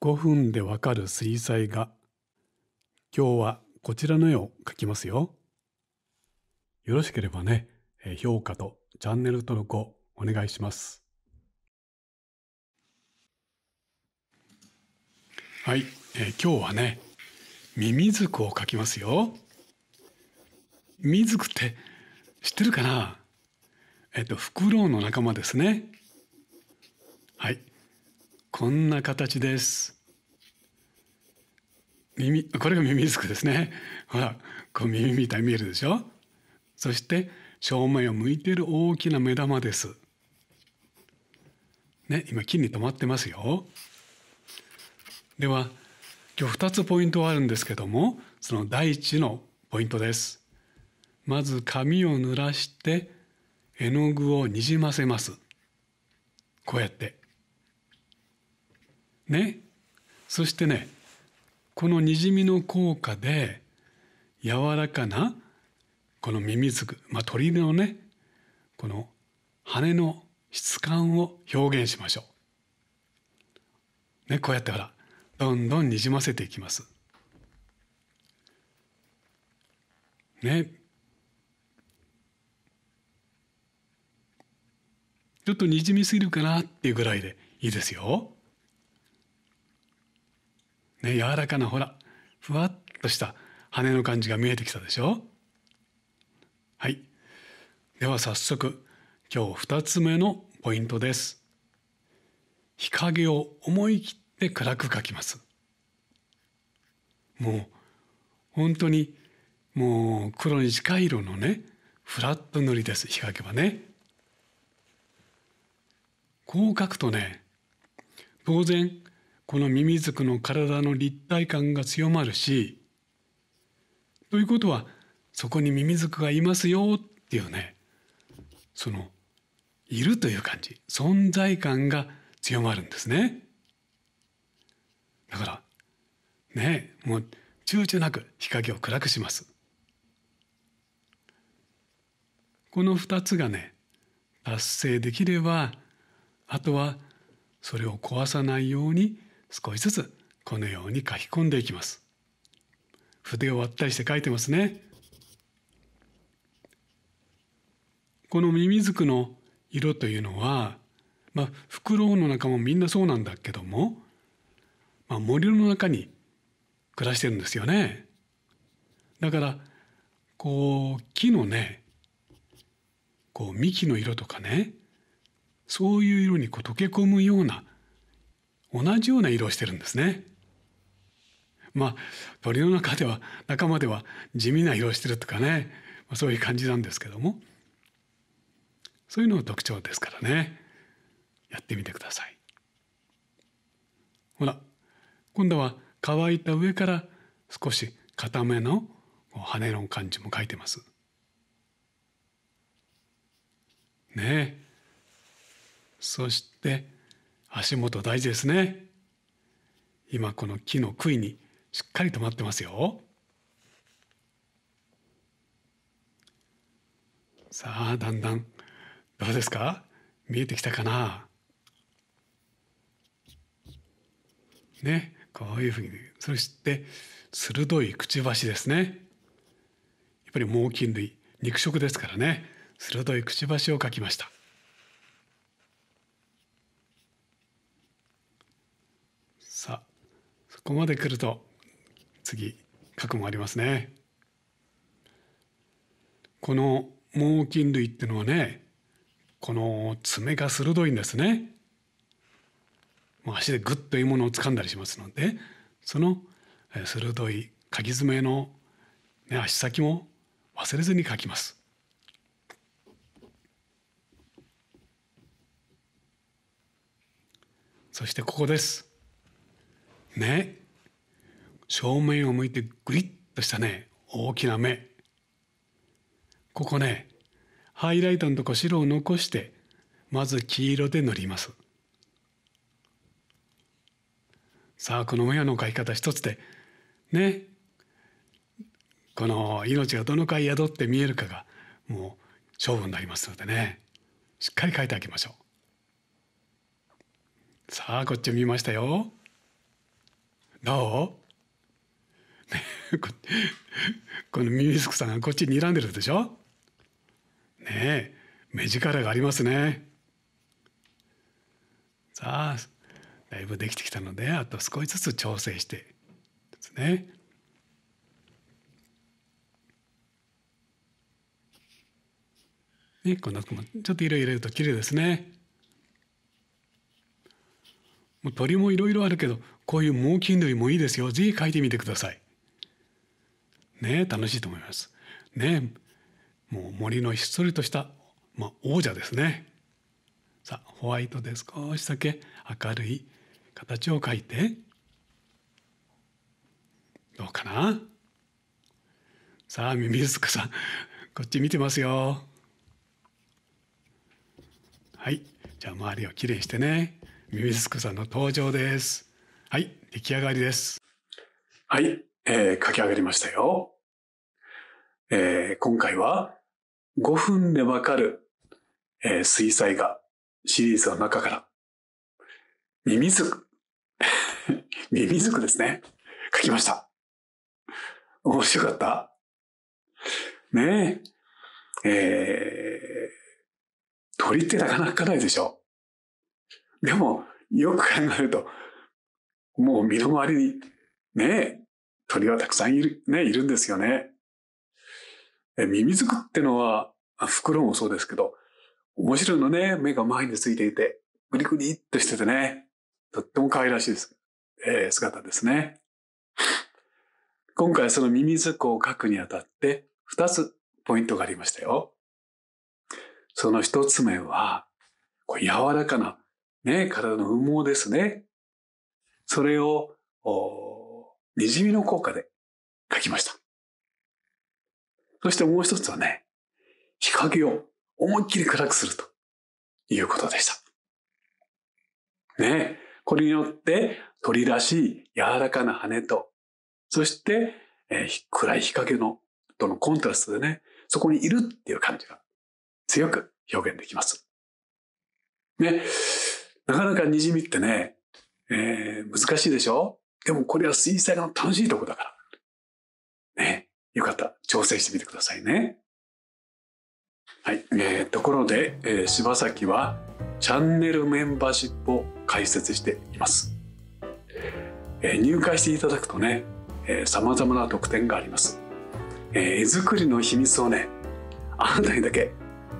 5分でわかる水彩画。今日はこちらの絵を描きますよ。よろしければね評価とチャンネル登録をお願いします。はい、えー、今日はねミミズクを描きますよ。ミミズクって知ってるかな？えっとフクロウの仲間ですね。はい。こんな形です。耳これがミミズクですね。ほらこう耳みたいに見えるでしょ？そして正面を向いている大きな目玉です。ね今木に止まってますよ。では今日2つポイントがあるんですけどもその第一のポイントです。まず紙を濡らして絵の具をにじませます。こうやって。ねそしてねこのにじみの効果で柔らかなこのミミズク、まあ、鳥のねこの羽の質感を表現しましょう。ねこうやってほらどんどんにじませていきます。ねちょっとにじみすぎるかなっていうぐらいでいいですよ。ね、柔らかなほらふわっとした羽の感じが見えてきたでしょ？はい。では早速今日2つ目のポイントです。日陰を思い切って暗く描きます。もう本当にもう黒に近い色のねフラット塗りです日陰はね。こう描くとね当然このミミズクの体の立体感が強まるしということはそこにミミズクがいますよっていうねそのいるという感じ存在感が強まるんですね。だからねもう躊躇なく日陰を暗くします。この2つがね達成できればあとはそれを壊さないように少しずつこのように書き込んでいきます。筆を割ったりして書いてますね。このミミズクの色というのはまあフクロウの中もみんなそうなんだけども、まあ、森の中に暮らしてるんですよね。だからこう木のねこう幹の色とかねそういう色にこう溶け込むような同じような色をしてるんですね。まあ鳥の中では仲間では地味な色をしてるとかね、まあ、そういう感じなんですけどもそういうのが特徴ですからねやってみてください。ほら今度は乾いた上から少し固めの羽の感じも描いてます。ねそして足元大事ですね。今この木の杭にしっかり止まってますよ。さあだんだんどうですか？見えてきたかな？ねこういうふうにそして鋭いくちばしですね。やっぱり猛禽類肉食ですからね。鋭いくちばしを描きましたさあそこまで来ると次核もありますね。この猛禽類っていうのはねこの爪が鋭いんですね。足でグッというものを掴んだりしますのでその鋭いかぎ爪の、ね、足先も忘れずに描きます。そしてここです。ね正面を向いてグリッとしたね大きな目。ここねハイライトのとこ白を残してまず黄色で塗ります。さあこの目の描き方一つでねこの命がどのくらい宿って見えるかがもう勝負になりますのでね。しっかり描いてあげましょう。さあこっち見ましたよ。どう？このミミズクさんがこっちに睨んでるでしょ？ねえ目力がありますね。さあだいぶできてきたのであと少しずつ調整して。ですね。ねこんなとこもちょっと色入れると綺麗ですね。もう鳥もいろいろあるけどこういう猛禽類もいいですよ。ぜひ描いてみてください。ね楽しいと思います。ねもう森のひっそりとした、まあ、王者ですね。さあホワイトで少しだけ明るい形を描いてどうかな？さあミミズクさんこっち見てますよ。はいじゃあ周りをきれいにしてね。ミミズクさんの登場です。はい出来上がりです。はい、えー、書き上がりましたよ、えー、今回は5分でわかる、えー、水彩画シリーズの中からミミズク ミミズクですね。書きました。面白かった？ねえ。えー鳥ってなかなかないでしょ。でも、よく考えると、もう身の回りに、ねえ、鳥はたくさんいる、ね、いるんですよね。えミミズクってのは、袋もそうですけど、面白いのね、目が前についていて、グリグリっとしててね、とっても可愛らしいです、えー、姿ですね。今回そのミミズクを描くにあたって、二つポイントがありましたよ。その一つ目は、こう柔らかな、ね、体の羽毛ですね。それを、にじみの効果で書きました。そしてもう一つはね、日陰を思いっきり暗くするということでした。ねこれによって鳥らしい柔らかな羽と、そして、えー、暗い日陰のとのコントラストでね、そこにいるっていう感じが強く表現できます。ね。なかなかにじみってね、えー、難しいでしょ？でもこれは水彩画の楽しいとこだから。ね。よかった。調整してみてくださいね。はい。えー、ところで、えー、柴崎はチャンネルメンバーシップを開設しています。えー、入会していただくとね、えー、様々な特典があります。えー、絵作りの秘密をね、あなたにだけ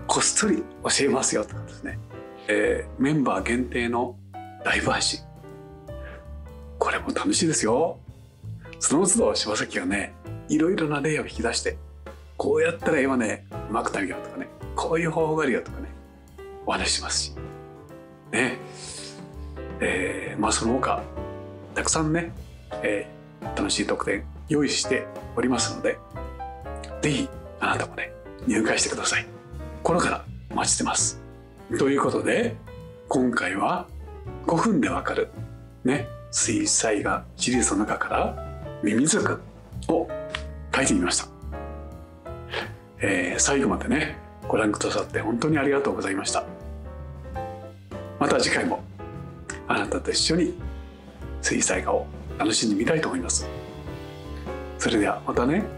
こっそり教えますよとかですね、えー、メンバー限定のライブ配信これも楽しいですよ。その都度柴崎がねいろいろな例を引き出してこうやったら絵はねうまくなるよとかねこういう方法があるよとかねお話ししますし。ね。えー、まあその他たくさんね、えー、楽しい特典用意しておりますので是非あなたもね入会してください。心からお待ちしてます。ということで今回は5分でわかる。ね。水彩画シリーズの中からミミズクを書いてみました、えー、最後までねご覧くださって本当にありがとうございました。また次回もあなたと一緒に水彩画を楽しんでみたいと思います。それではまたね。